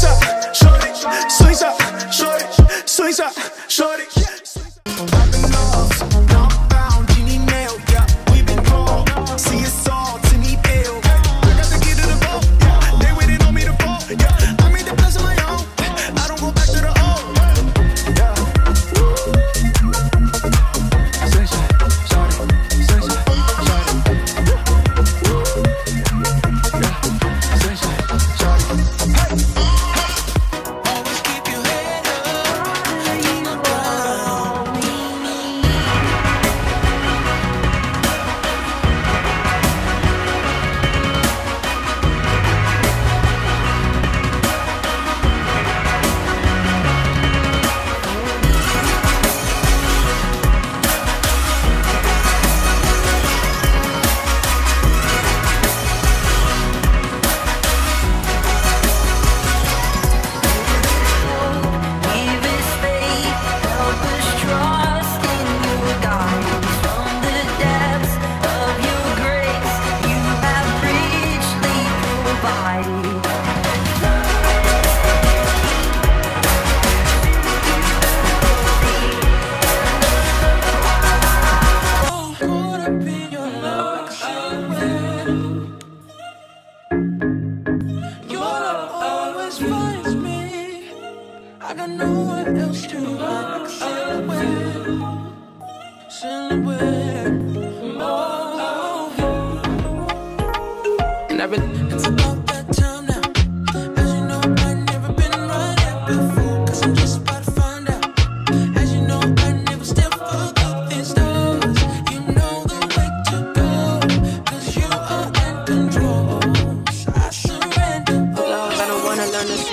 Suiza, shorty, Suiza, shorty, Suiza, shorty. I'm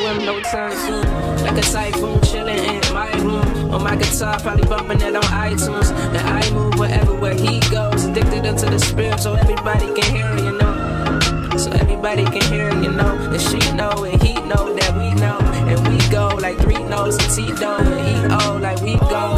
swim no time soon. Like a typhoon chilling in my room. On my guitar, probably bumping it on iTunes. And I move wherever where he goes. Addicted into the spirit, so everybody can hear it, you know. So everybody can hear it, you know. And she know, and he know that we know. And we go like three notes and Tito, and he oh, like we go.